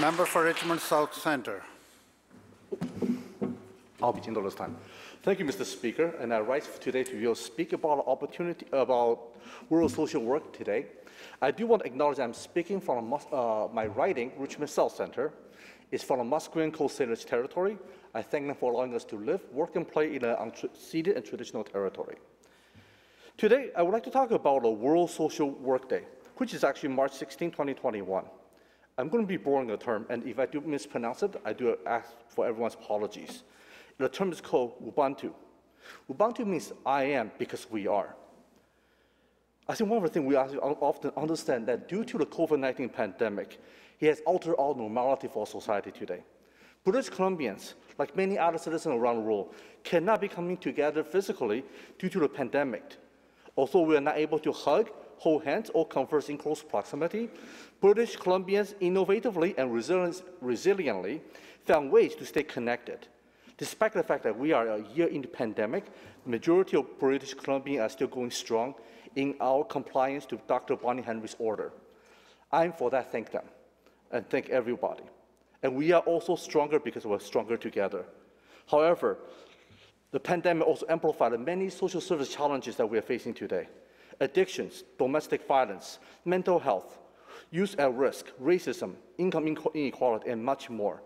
Member for Richmond South Centre. I'll begin this time. Thank you, Mr. Speaker, and I rise today to you speak about opportunity about rural social work today. I do want to acknowledge I'm speaking from uh, my riding, Richmond South Centre. It's from the Musqueam Coast Salish territory. I thank them for allowing us to live, work, and play in an unceded and traditional territory. Today, I would like to talk about the World Social Work Day, which is actually March 16, 2021. I'm going to be boring the term, and if I do mispronounce it, I do ask for everyone's apologies. The term is called Ubuntu. Ubuntu means I am because we are. I think one of the things we often understand that due to the COVID-19 pandemic, it has altered our normality for society today. British Columbians, like many other citizens around the world, cannot be coming together physically due to the pandemic. Although we are not able to hug, hold hands, or converse in close proximity, British Columbians innovatively and resiliently found ways to stay connected. Despite the fact that we are a year in the pandemic, the majority of British Columbians are still going strong in our compliance to Dr. Bonnie Henry's order. I'm for that, thank them, and thank everybody. And we are also stronger because we're stronger together. However, the pandemic also amplified many social service challenges that we are facing today. Addictions, domestic violence, mental health, youth at risk, racism, income inequality, and much more.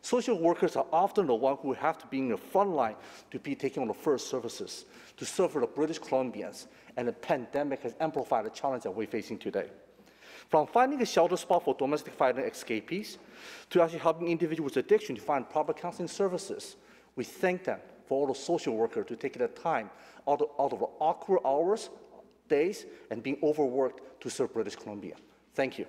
Social workers are often the ones who have to be in the front line to be taking on the first services to serve the British Columbians, and the pandemic has amplified the challenge that we're facing today. From finding a shelter spot for domestic violence escapees to actually helping individuals with addiction to find proper counseling services, we thank them for all the social workers to take the time out of, out of the awkward hours, days, and being overworked to serve British Columbia. Thank you.